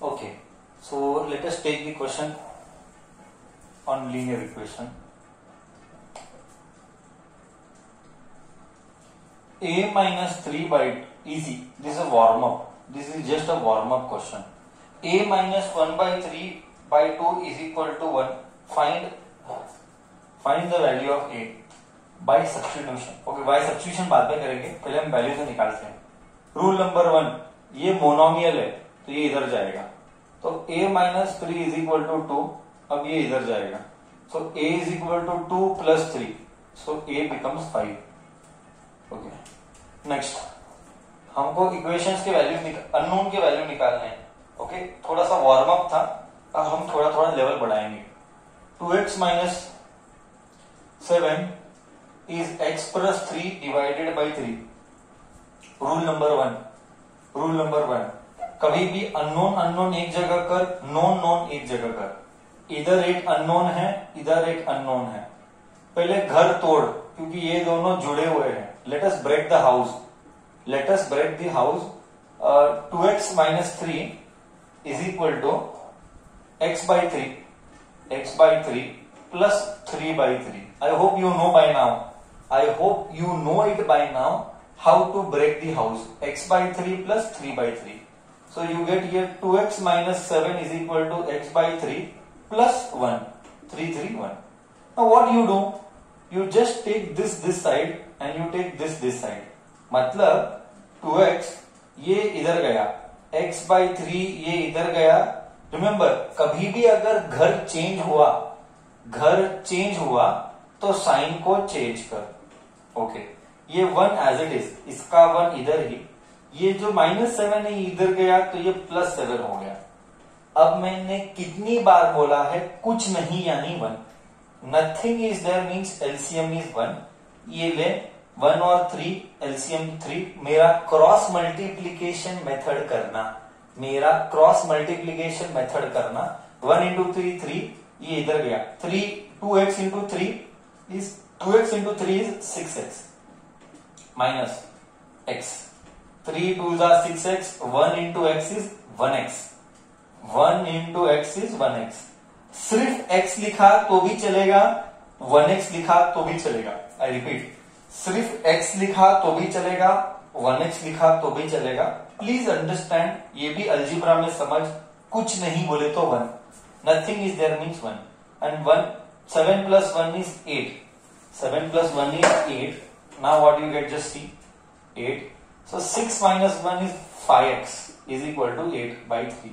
Okay, so let us take the question on linear equation. A minus 3 by easy. This is a warm up. This is just a warm up question. A minus 1 by 3 by 2 is equal to 1. Find find the value of A by substitution. Okay, by substitution बाद में करेंगे पहले हम value से निकालते हैं rule number one ये monomial है तो ये इधर जाएगा। तो a minus three is equal to two अब ये इधर जाएगा। So a is equal to two plus three so a becomes five okay next हमको इक्वेशंस के वैल्यू अननोन के वैल्यू निकालने हैं। Okay okay? थोड़ा सा वार्म अप था, अब हम थोड़ा थोड़ा लेवल बढ़ाएँगे। Two x minus seven is x plus three divided by three rule number one rule number one कभी भी अननोन अननोन एक जगह कर नोन नोन एक जगह कर। इधर एक अननोन है इधर एक अननोन है। पहले घर तोड़, क्योंकि ये दोनों जुड़े हुए हैं। Let us break the house let us break the house two x minus three is equal to x by three x by three plus three by three I hope you know by now I hope you know it by now how to break the house. x by 3 plus 3 by 3 so you get here 2x minus 7 is equal to x by 3 plus 1 3 3 1 now what you do you just take this this side and you take this this side मतलब 2x ये इधर गया x by 3 ये इधर गया remember कभी भी अगर घर चेंज हुआ घर चेंज हुआ तो साइन को चेंज कर ओके okay. ये वन एज इट इज़ इसका वन इधर ही ये जो माइनस सेवन है इधर गया तो ये प्लस सेवन हो गया। अब मैंने कितनी बार बोला है, कुछ नहीं यानी one nothing is there means LCM is one ये ले वन और थ्री एलसीएम थ्री मेरा क्रॉस मल्टीप्लीकेशन मेथड करना। मेरा क्रॉस मल्टीप्लीकेशन मेथड करना। वन इंटू थ्री थ्री ये इधर गया। Three two x into three is two x into three is six x minus x three two जा six x one into x is one x one into x is one x सिर्फ़ x लिखा तो भी चलेगा one x लिखा तो भी चलेगा। आई रिपीट सिर्फ़ एक्स लिखा तो भी चलेगा वन एक्स लिखा तो भी चलेगा। प्लीज़ अंडरस्टैंड ये भी अल्जिब्रा में समझ, कुछ नहीं बोले तो one nothing is there means one and one seven plus one is eight seven plus one is eight Now what you get? Just see. 8. So 6 minus 1 is 5x is equal to 8 by 3.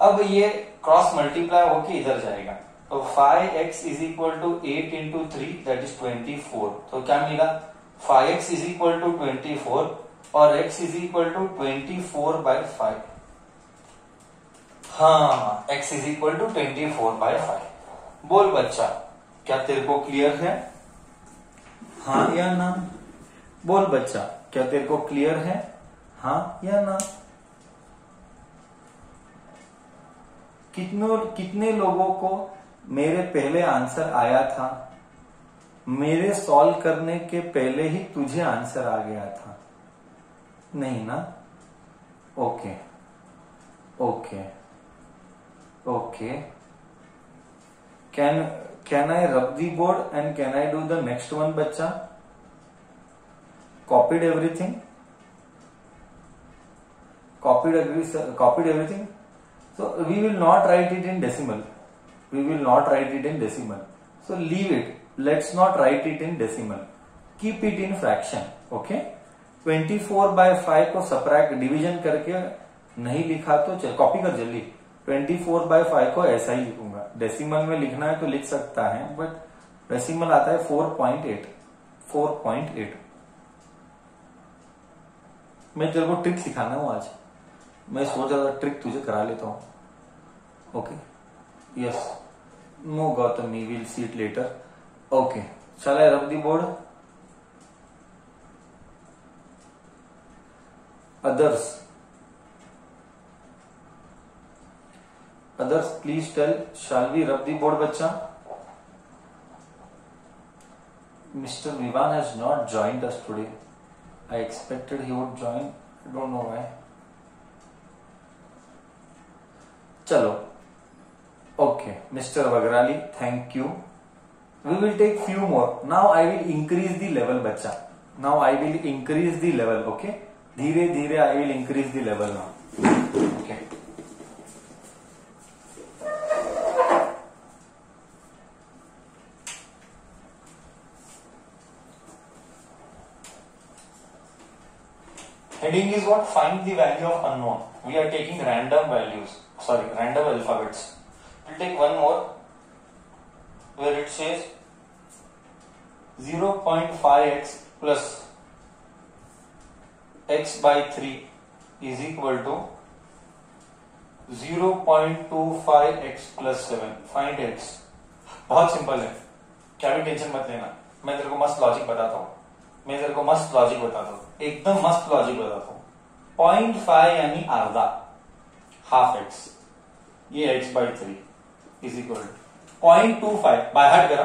अब ये cross multiply होके इधर जाएगा। तो 5x is equal to 8 into three that is 24 तो क्या मिला? 5x is equal to 24 और x is equal to 24 by 5 हाँ x is equal to 24 by five बोल बच्चा, क्या तेरे को क्लियर है? हाँ या ना? बोल बच्चा। क्या तेरे को क्लियर है? हाँ या ना? कितनों, कितने लोगों को मेरे पहले आंसर आया था? मेरे सॉल्व करने के पहले ही तुझे आंसर आ गया था। नहीं ना? Okay okay okay can can I rub the board and can I do the next one bacha? copied everything copied everything copied everything so we will not write it in decimal we will not write it in decimal so leave it let's not write it in decimal keep it in fraction okay 24 by five को subtract division करके नहीं लिखा तो copy कर जल्दी 24 by 5 को ऐसा ही लिखूँगा डेसिमल में लिखना है तो लिख सकता है बट डेसिमल आता है 4.8 4.8 मैं तेरे को ट्रिक सिखाना हूँ आज। मैं सोच रहा था ट्रिक तुझे करा लेता हूँ। Okay yes no Gautam see it later okay चल है rub the board others others please tell Shalvi rub the board बच्चा mister Vivaan has not joined us today I expected he would join. I don't know why. चलो okay mr vagrali thank you we will take few more now i will increase the level bacha now i will increase the level okay धीरे धीरे i will increase the level now what find the value of unknown we are taking random values sorry random alphabets we'll take one more where it says 0.5x plus x by 3 is equal to 0.25x plus 7 find x बहुत simple है क्या भी tension मत लेना मैं तेरे को मस्त लॉजिक बताता हूँ मैं तेरे को मस्त लॉजिक बताता हूँ एकदम मस्त लॉजिक बताता हूँ पॉइंट फाइव यानी आधा हाफ़ एक्स ये x by three is equal point two five by heart करा।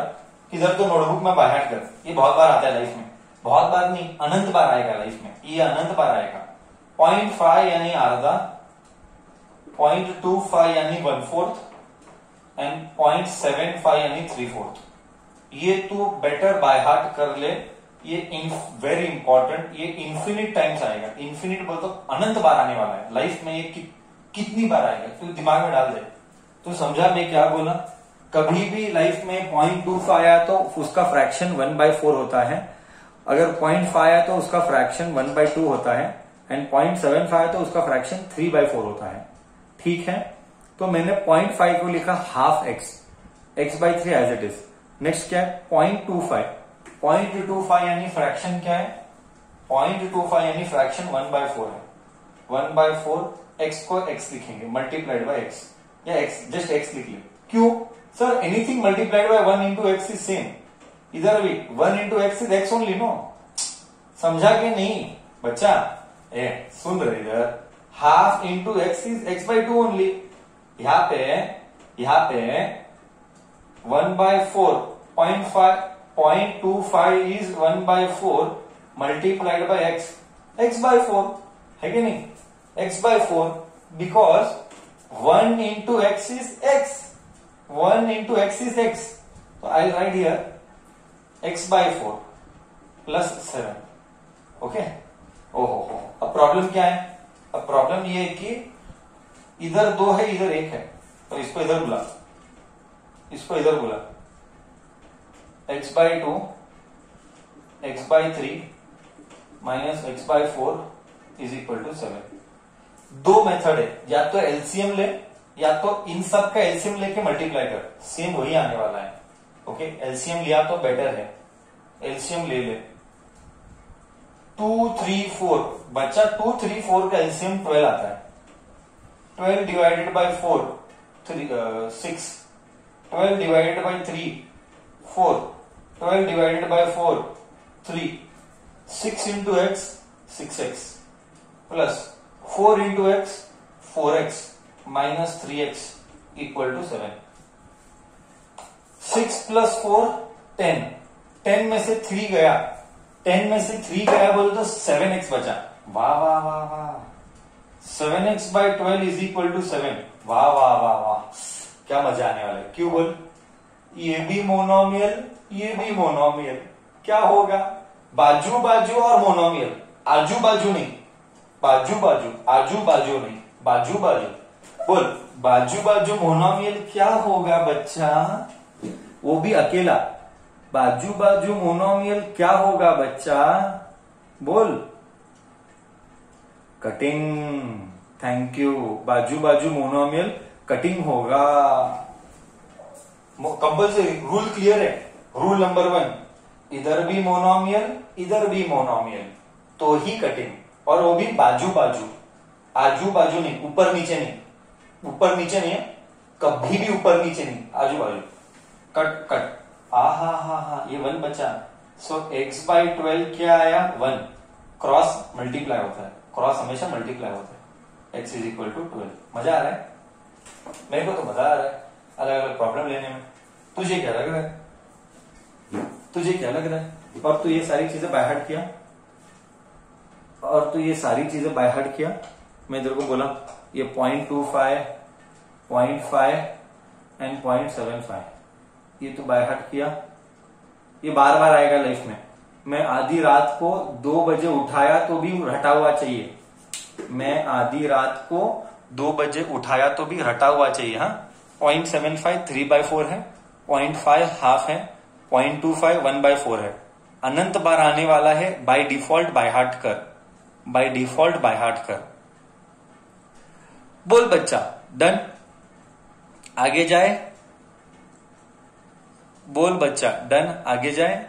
किधर तो नोटबुक में बाय हार्ट कर। ये बहुत बार आता है लाइफ में। बहुत बार नहीं, अनंत बार आएगा लाइफ में। ये अनंत बार आएगा। पॉइंट फाइव यानी आधा पॉइंट टू फाइव यानी one fourth and point seven five यानी थ्री फोर्थ ये तू बेटर बाय हार्ट कर ले। ये वेरी इंपॉर्टेंट ये इंफिनिट टाइम्स आएगा। इंफिनिट बोल तो अनंत बार आने वाला है। लाइफ में ये कि, कितनी बार आएगा? तू दिमाग में डाल दे। तू समझा मैं क्या बोला? कभी भी लाइफ में पॉइंट टू आया तो उसका फ्रैक्शन वन बाय फोर होता है। अगर पॉइंट फाइव आया तो उसका फ्रैक्शन वन बाय टू होता है। एंड पॉइंट सेवन फाइव आया तो उसका फ्रैक्शन थ्री बाय फोर होता है। ठीक है? तो मैंने पॉइंट फाइव को लिखा half x x by three as it is next क्या है? Point two five point two five यानी फ्रैक्शन क्या है? पॉइंट टू फाइव यानी फ्रैक्शन वन बाय फोर है। वन बाय फोर एक्स को एक्स लिखेंगे, मल्टीप्लाइड बाय एक्स। या एक्स, जस्ट एक्स लिख ले। क्यों? Sir anything multiplied by one into x is same इधर भी one into x is x only no समझा के नहीं? बच्चा, ए, सुन रहे इधर। Half into x is x by two only यहाँ पे यहाँ पे one by four point five point two five is one by four multiplied by x x by four है कि नहीं? X by four because one into x is x one into x is x I write here x by four plus seven okay ओहो, हो अब problem क्या है? अब problem ये है कि इधर दो है, इधर एक है। तो इसको इधर बुला। इसको इधर बुला। X by two x by three minus x by four is equal to seven दो मेथड है। या तो एलसीएम ले, या तो इन सब का एलसीएम लेके मल्टीप्लाई कर। सेम वही आने वाला है। ओके एलसीएम लिया तो बेटर है। एलसीएम ले ले। Two, three, four. बच्चा, टू, थ्री, फोर का एलसीएम ट्वेल्व आता है। Twelve divided by four three six twelve divided by three four twelve divided by four, three, six into x six x plus four into x four x minus three x equal to seven six plus four ten ten में से three गया. Ten में से three गया बोले तो seven x बचा. वाह वाह वाह वाह. Seven x by twelve is equal to seven वाह वाह वाह वाह. क्या मज़ा आने वाला है. क्यों बोल? ये भी मोनोमियल ये भी मोनोमियल क्या होगा? बाजू बाजू और मोनोमियल आजू बाजू नहीं। बाजू बाजू, आजू बाजू नहीं। बाजू बाजू। बोल, बाजू बाजू मोनोमियल क्या होगा बच्चा? वो भी अकेला। बाजू बाजू मोनोमियल क्या होगा बच्चा? बोल। कटिंग थैंक यू बाजू बाजू मोनोमियल कटिंग होगा। कंपल्सरी रूल क्लियर है। रूल नंबर वन इधर भी मोनोमियल इधर भी मोनोमियल तो ही कटिंग और वो भी बाजू बाजू आजू बाजू नहीं, ऊपर नीचे नहीं. ऊपर नीचे नहीं कभी भी ऊपर नीचे नहीं आजू बाजू कट कट आ, हा हा हा, ये वन बचा. सो एक्स बाई ट्वेल्व क्या आया? वन क्रॉस मल्टीप्लाई होता है. क्रॉस हमेशा मल्टीप्लाई होता है. X is equal to twelve मज़ा आ रहा है? मेरे को तो मज़ा आ रहा है. अलग अलग प्रॉब्लम लेने में. तुझे क्या लग रहा है? तुझे क्या लग रहा है? और तू ये सारी चीज़ें बायहार्ट किया? और तू ये सारी चीज़ें बायहार्ट किया? मैं इधर को बोला, ये point two five point five and point seven five ये तो बाय हार्ट किया? ये बार बार आएगा लाइफ में। मैं आधी रात को दो बजे उठाया तो भी हटा हुआ चाहिए। मैं आधी रात को दो बजे उठाया तो भी हटा हुआ चाहिए हाँ? Point seven five three by four है। पॉइंट फाइव हाफ़ है। Point two five, one by four है। अनंत बार आने वाला है बाय डिफ़ॉल्ट बाय हार्ट कर। बाय डिफ़ॉल्ट बाय हार्ट कर। बोल बच्चा डन आगे जाए। बोल बच्चा डन आगे जाए।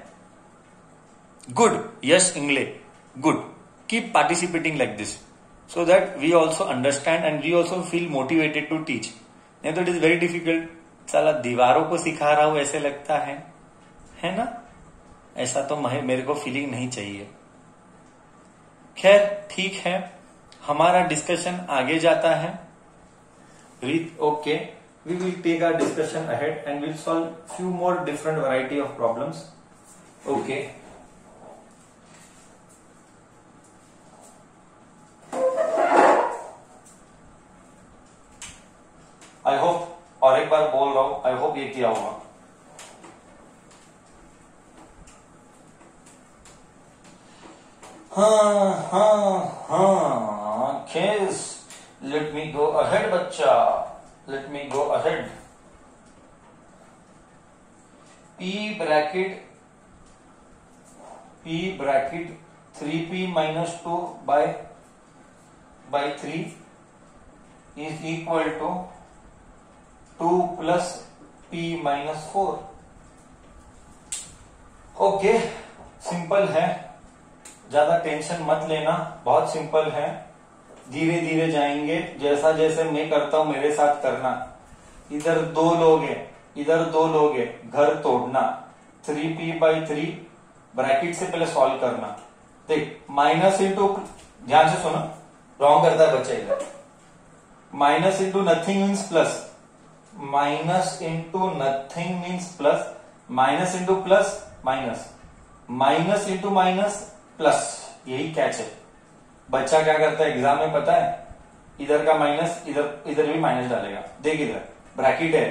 Good yes Ingle good keep participating like this so that we also understand and we also feel motivated to teach नहीं तो इट इज़ वेरी डिफ़िकल्ट साला दीवारों को सिखा रहा हूँ, ऐसे लगता है। है ना? ऐसा तो मेरे को फीलिंग नहीं चाहिए। खैर, ठीक है। हमारा डिस्कशन आगे जाता है। With okay we will take our discussion ahead and will solve few more different variety of problems okay I hope और एक बार बोल रहा हूँ। आई होप ये किया होगा। हाँ हाँ हाँ खेस लेट मी गो अहेड बच्चा let me go ahead p bracket p bracket three p minus two by by three is equal to two plus p minus four okay simple है. ज़्यादा टेंशन मत लेना, बहुत सिंपल है। धीरे धीरे जाएँगे, जैसा जैसे मैं करता हूँ, मेरे साथ करना। इधर दो लोग हैं, इधर दो लोग हैं, घर तोड़ना। Three p by three bracket से पहले सॉल्व करना। देख माइनस इंटू ध्यान से सुनो रॉन्ग करता है बच्चा इधर minus into nothing means plus minus into nothing means plus minus into plus minus minus into minus plus, यही कैच है। बच्चा क्या करता है एग्ज़ाम में पता है, इधर का माइनस इधर इधर भी माइनस डालेगा। देख इधर ब्रैकेट है।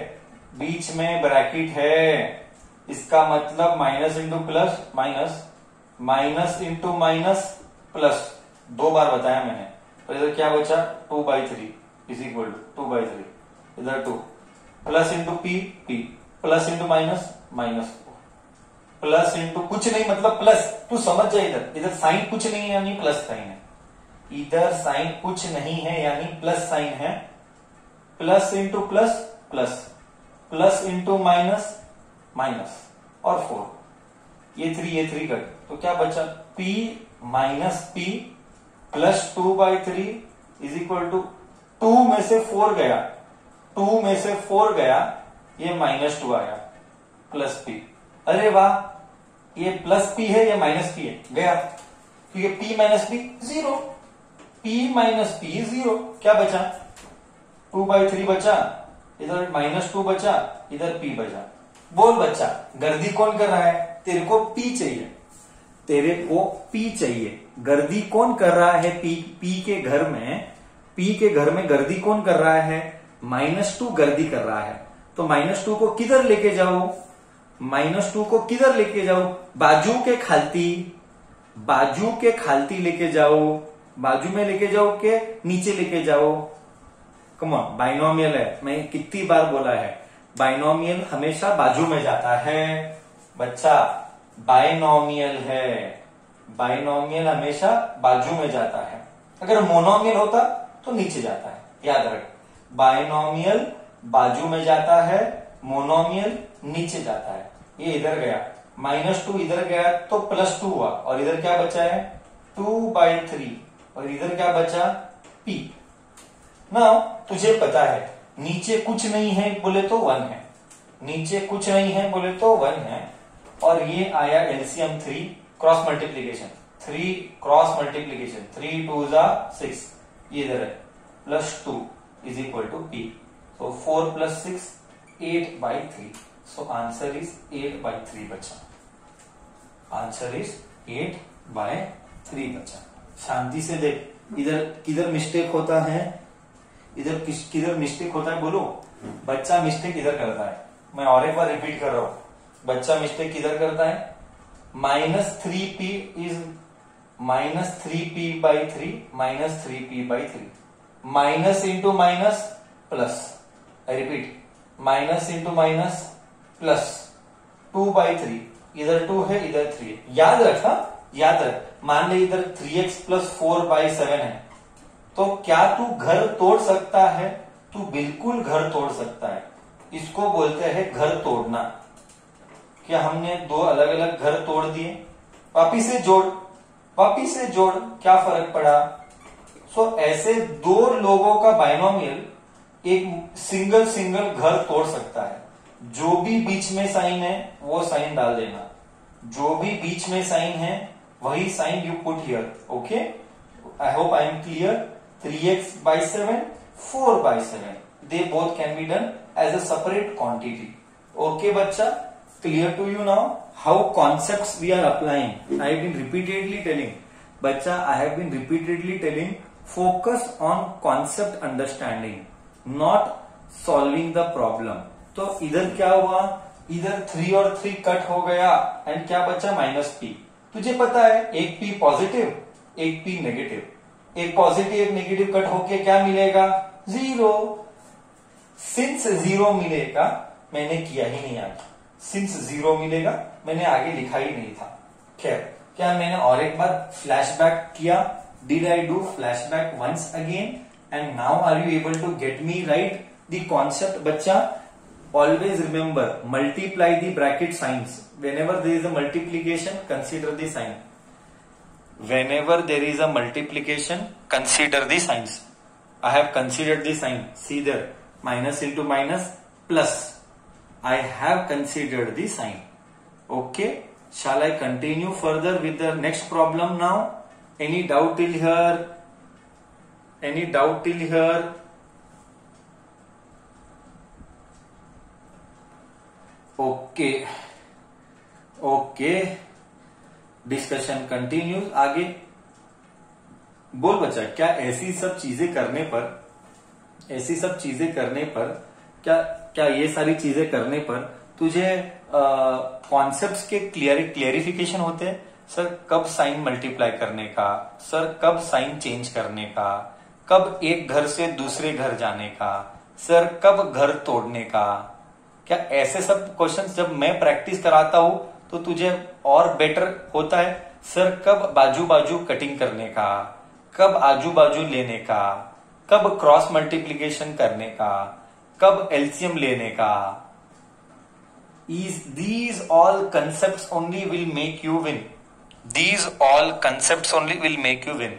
बीच में ब्रैकेट है। इसका मतलब minus into plus minus minus into minus plus दो बार बताया मैंने। और इधर क्या बचा? Two by three is equal to two by three इधर two plus into p p plus into minus minus plus into कुछ नहीं मतलब प्लस, तू समझ जाए इधर। इधर साइन कुछ नहीं है यानी प्लस साइन है। इधर साइन कुछ नहीं है यानी प्लस साइन है। Plus into plus plus plus into minus minus और फोर ये थ्री ये थ्री कट तो क्या बचा? P minus p plus two by three is equal to two में से फोर गया। टू में से फोर गया, ये माइनस टू आया। प्लस पी अरे वाह, ये प्लस पी है, या माइनस पी है। गया। तो ये p minus p zero p minus p zero क्या बचा? टू बाई थ्री बचा। इधर माइनस टू बचा, इधर पी बचा। बोल बच्चा, गर्दी कौन कर रहा है? तेरे को पी चाहिए। तेरे को पी चाहिए। गर्दी कौन कर रहा है पी पी के घर में? पी के घर में गर्दी कौन कर रहा है? माइनस टू गर्दी कर रहा है। तो माइनस टू को किधर लेके जाओ? माइनस टू को किधर लेके जाओ बाजू के खालती, बाजू के खालती लेके जाओ बाजू में लेके जाओ के नीचे लेके जाओ कमॉन बाइनोमियल है। मैं कितनी बार बोला है? बाइनोमियल हमेशा बाजू में जाता है। बच्चा बाइनोमियल है। बाइनोमियल हमेशा बाजू में जाता है। अगर मोनोमियल होता तो नीचे जाता है। याद रख। बाइनोमियल बाजू में जाता है मोनोमियल नीचे जाता है। ये इधर गया। माइनस टू इधर गया तो प्लस टू हुआ। और इधर क्या बचा है? टू बाई थ्री और इधर क्या बचा? पी ना तुझे पता है नीचे कुछ नहीं है बोले तो वन है। नीचे कुछ नहीं है बोले तो वन है। और ये आया LCM three cross multiplication three cross multiplication three two जा सिक्स ये इधर है। Plus two is equal to P. So 4 plus 6, 8 by 3. So, answer is 8 by 3 बच्चा आंसर इज़ 8 बाय 3 बच्चा शांति से देख, इधर किधर मिस्टेक होता है? इधर किधर मिस्टेक होता है बोलो? बच्चा मिस्टेक इधर करता है। मैं और एक बार रिपीट कर रहा हूँ। बच्चा मिस्टेक किधर करता है? Minus three p is minus three p by three minus three p by three minus into minus plus I repeat minus into minus plus two by three इधर टू है, इधर थ्री है। याद रखा याद रख। मान ले इधर three x plus four by seven है। तो क्या तू घर तोड़ सकता है? तू बिल्कुल घर तोड़ सकता है। इसको बोलते हैं घर तोड़ना। क्या हमने दो अलग अलग घर तोड़ दिए? पापी से जोड़। पापी से जोड़। क्या फ़र्क पड़ा? सो ऐसे दो लोगों का बाइनोमियल एक सिंगल सिंगल घर तोड़ सकता है। जो भी बीच में साइन है, वो साइन डाल देना। जो भी बीच में साइन है, वही sign you put here okay I hope I am clear three x by seven four by seven they both can be done as a separate quantity okay बच्चा? Clear to you now how concept we are applying I been repeatedly telling बच्चा I have been repeatedly telling focus on concept understanding not solving the problem तो इधर क्या हुआ? इधर three और three cut हो गया एंड क्या बचा? माइनस पी तुझे पता है, एक पी पॉजिटिव एक पी नेगेटिव एक पॉजिटिव एक नेगेटिव कट होके क्या मिलेगा? ज़ीरो सिंस ज़ीरो मिलेगा, मैंने किया ही नहीं आगे. सिंस ज़ीरो मिलेगा, मैंने आगे लिखा ही नहीं था. खैर क्या मैंने और एक बार फ्लैशबैक किया? Did I do flashback once again and now are you able to get me right? The concept bacha always remember multiply the bracket signs. Whenever there is a multiplication consider the sign. Whenever there is a multiplication consider the signs. I have considered the sign. See there minus into minus plus. I have considered the sign. Okay shall i continue further with the next problem now? Any doubt till here? Any doubt till here? Okay okay discussion continue आगे. बोल बच्चा, क्या ऐसी सब चीज़ें करने पर, ऐसी सब चीज़ें करने पर, क्या क्या ये सारी चीज़ें करने पर तुझे कॉन्सेप्ट्स के क्लियर क्लियरिफिकेशन होते हैं? सर कब साइन मल्टीप्लाई करने का? सर कब साइन चेंज करने का? कब एक घर से दूसरे घर जाने का? सर, कब घर तोड़ने का? क्या ऐसे सब क्वेश्चंस जब मैं प्रैक्टिस कराता हूँ तो तुझे और बेटर होता है? सर, कब बाजू बाजू कटिंग करने का? कब आजू बाजू लेने का? कब क्रॉस मल्टीप्लीकेशन करने का? कब एल्सियम लेने का? Is these all concepts only will make you win? These all concepts only will make you win.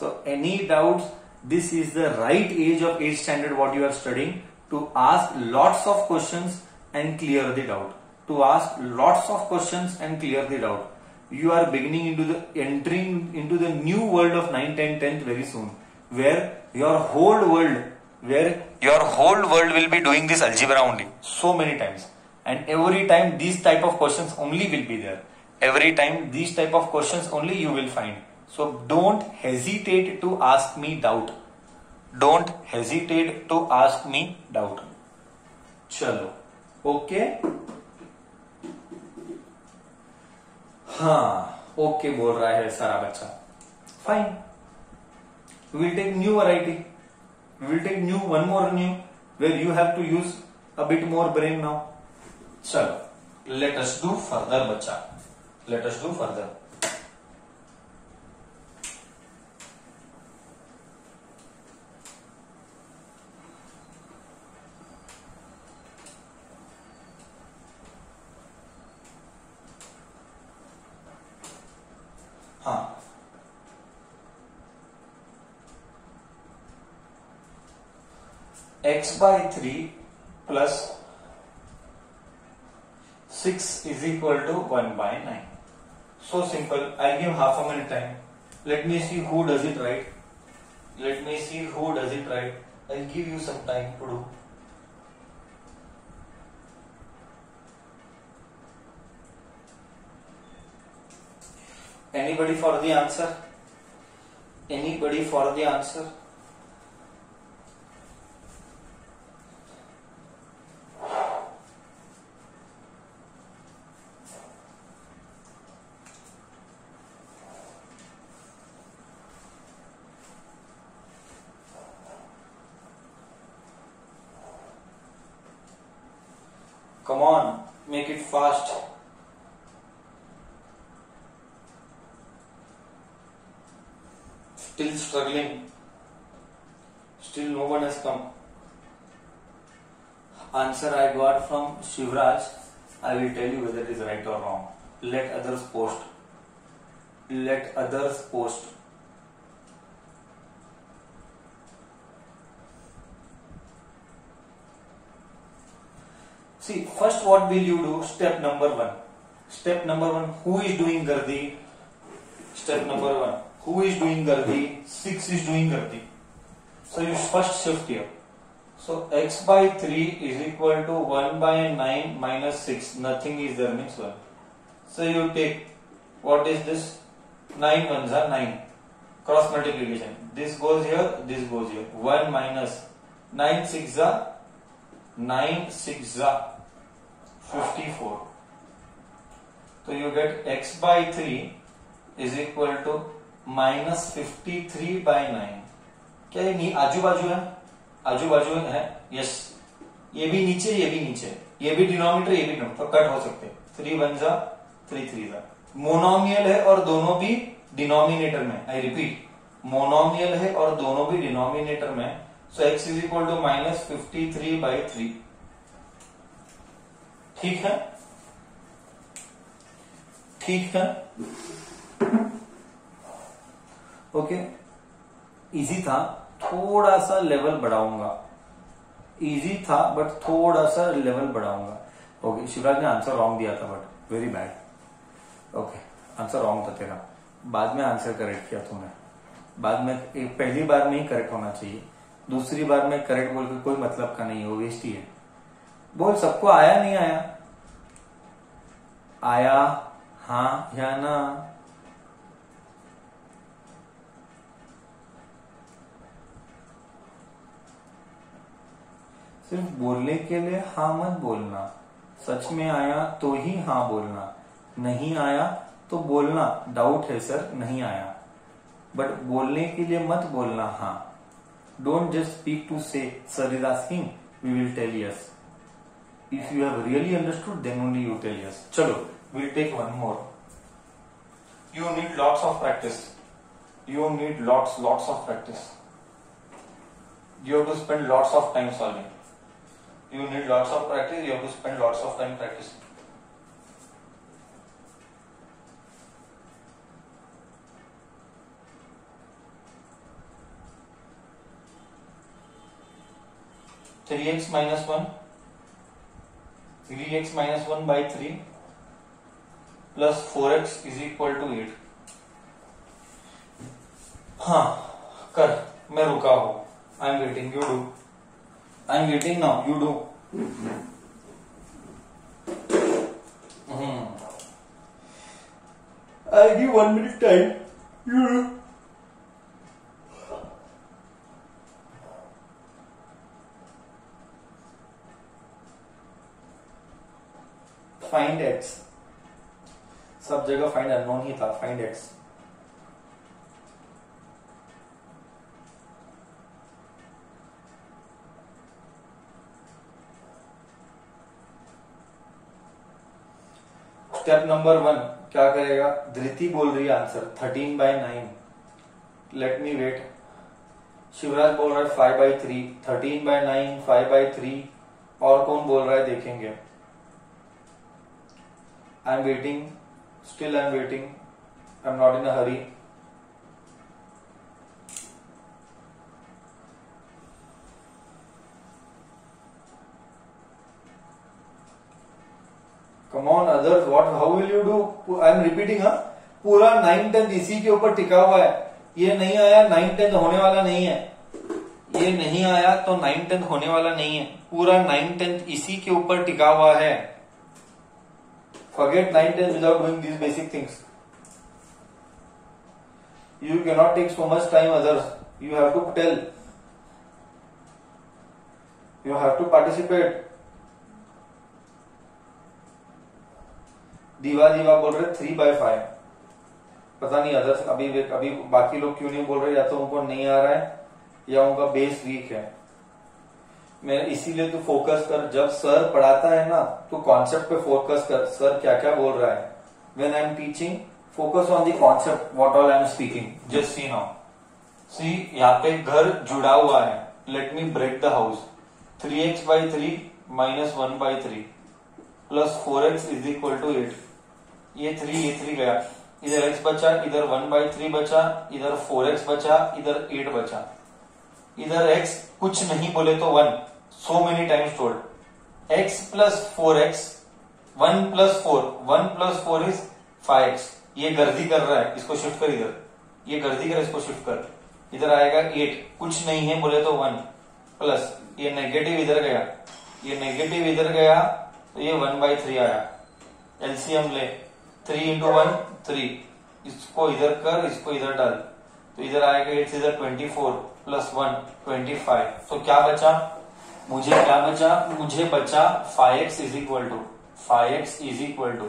So, any doubts? This is the right age of 8th standard what you are studying to ask lots of questions and clear the doubt. To ask lots of questions and clear the doubt. You are beginning into the entering into the new world of 9, 10, 10th very soon, where your whole world, where your whole world will be doing this algebra only so many times, and every time these type of questions only will be there. Every time these type of questions only you will find. So, don't hesitate to ask me doubt. Don't hesitate to ask me doubt चलो, okay? हाँ okay बोल रहा है सारा बच्चा। Fine will take new variety will take new one more new where you have to use a bit more brain now चलो let us do further बच्चा। Let us do further x by 3 plus 6 is equal to 1 by 9. So simple. I'll give half a minute time. Let me see who does it right. Let me see who does it right. I'll give you some time to do. Anybody for the answer? Anybody for the answer? Come on make it fast. Still struggling. Still no one has come. Answer i got from shivraj i will tell you whether it is right or wrong. Let others post. Let others post See, first what will you do? Step number one. Step number one, who is doing Gardi? Step number one, who is doing Gardi? 6 is doing Gardi. So you first shift here. So x by 3 is equal to 1 by 9 minus 6. Nothing is there means 1. So you take, what is this? 9 ones are 9. Cross multiplication. This goes here, this goes here. 1 minus 9 6 are 9 6 are 54. So you get x by 3 is equal to minus fifty three by nine क्या ये आजू बाजू है? आजू बाजू है? Yes ये भी नीचे, ये भी नीचे. ये भी डिनोमिनेटर ये भी डिनोमिनेटर तो कट हो सकते थ्री वन जा थ्री थ्री जा. मोनोमियल है और दोनों भी डिनोमिनेटर में. आई रिपीट मोनोमियल है और दोनों भी डिनोमिनेटर में. So x is equal to minus fifty three by three ठीक है? ठीक है? ओके इजी था. थोड़ा सा लेवल बढ़ाऊँगा. इजी था बट थोड़ा सा लेवल बढ़ाऊँगा. ओके शिवराज ने आंसर रॉन्ग दिया था but very bad okay answer wrong था तेरा. बाद में आंसर करेक्ट किया तूने. बाद में पहली बार में ही करेक्ट होना चाहिए. दूसरी बार में करेक्ट बोल के कोई मतलब का नहीं हो वेस्ट ही है. बोल, सबको आया, नहीं आया? आया हाँ या ना? सिर्फ़ बोलने के लिए हाँ मत बोलना। सच में आया तो ही हाँ बोलना। नहीं आया तो बोलना। डाउट है सर, नहीं आया। बट बोलने के लिए मत बोलना हाँ। Don't just speak to say sir is asking we will tell yes if you have really understood then only you tell yes chalo we'll take one more. You need lots of practice. You need lots lots of practice. You have to spend lots of time solving. You need lots of practice you have to spend lots of time practicing. Three x minus one 3x minus 1 by 3 plus 4x is equal to 8 हाँ कर, मैं रुका हूँ। I am waiting you do I am waiting now you do I give one minute time you do find x सब जगह find unknown ही था find x step number one क्या करेगा? धृति बोल रही है answer thirteen by nine let me wait Shivraj बोल रहा है five by three thirteen by nine five by three और कौन बोल रहा है, देखेंगे। I am waiting, still I am waiting. I am not in a hurry. Come on others, what, how will you do? I am repeating हाँ पूरा nine tenth इसी के ऊपर टिका हुआ है ये नहीं आया नाइन टेंथ होने वाला नहीं है ये नहीं आया तो नाइन टेंथ होने वाला नहीं है पूरा नाइन टेंथ इसी के ऊपर टिका हुआ है Forget 9 10 without doing these basic things. You cannot take so much time others. You have to tell. You have to participate. दीवा दीवा बोल रहे थ्री बाय फाइव पता नहीं अदर्स अभी अभी बाकी लोग क्यों नहीं बोल रहे या तो उनको नहीं आ रहा है या उनका बेस वीक है मैं इसीलिए तो फोकस कर, जब सर पढ़ाता है ना तो कॉन्सेप्ट पे फोकस कर सर क्या क्या बोल रहा है। When I am teaching focus on the concept what all I am speaking just see now see यहाँ पे घर जुड़ा हुआ है। Let me break the house three x by three minus one by three plus four x is equal to eight ये three ये three गया। इधर एक्स बचा, इधर वन बाई थ्री बचा, इधर फोर एक्स बचा, इधर एट बचा। इधर एक्स कुछ नहीं बोले तो one times told x plus four x one plus four one plus four is five x ये गर्दी कर रहा है, इसको शिफ्ट कर इधर। ये गर्दी कर इसको शिफ्ट कर। इधर आएगा एट कुछ नहीं है, बोले तो वन प्लस ये नेगेटिव इधर गया। ये नेगेटिव इधर गया तो ये वन बाई थ्री आया। एलसीएम ले। थ्री इंटू वन थ्री इसको इधर कर, इसको इधर डाल। तो इधर आएगा एट इधर twenty four plus one twenty five तो क्या बचा? मुझे क्या बचा? मुझे बचा five x is equal to five x is equal to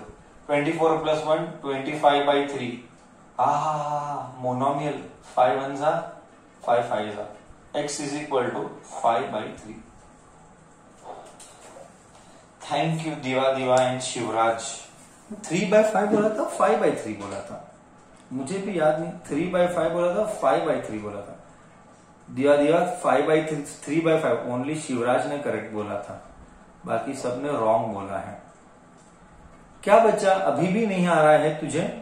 twenty four plus one twenty five by three uh monomial five one जा फाइव फाइव जा x is equal to five by three thank you दिवा दिवा and Shivraj three by five बोला था five by three बोला था। मुझे भी याद नहीं थ्री बाय फाइव बोला था फाइव बाई थ्री बोला था। दिया दिया five by three by five only Shivraj ने करेक्ट बोला था। बाकी सबने रॉन्ग बोला है। क्या बच्चा अभी भी नहीं आ रहा है तुझे?